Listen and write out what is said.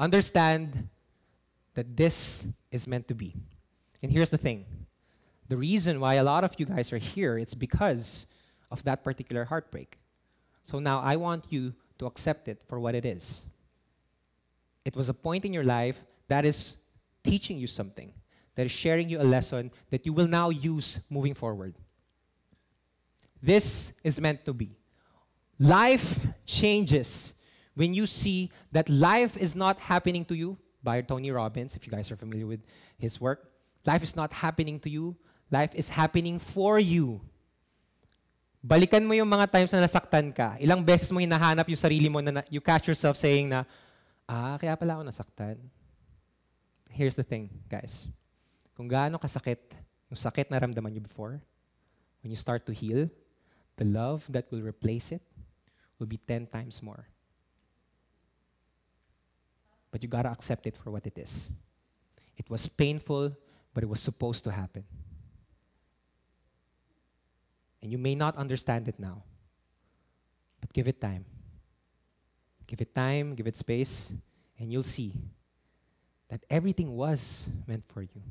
understand that this is meant to be. And here's the thing the reason why a lot of you guys are here, it's because of that particular heartbreak. So now I want you to accept it for what it is. It was a point in your life that is teaching you something, that is sharing you a lesson that you will now use moving forward. This is meant to be. Life changes when you see that life is not happening to you by Tony Robbins, if you guys are familiar with his work. Life is not happening to you, life is happening for you. Balikan mo yung mga times na nasaktan ka. Ilang beses mo hinahanap yung sarili mo na, you catch yourself saying na, ah, kaya pala ako nasaktan. Here's the thing, guys. Kung gaano kasakit, yung sakit na ramdaman nyo before, when you start to heal, the love that will replace it will be 10 times more. But you gotta accept it for what it is. It was painful, but it was supposed to happen. And you may not understand it now, but give it time. Give it time, give it space, and you'll see that everything was meant for you.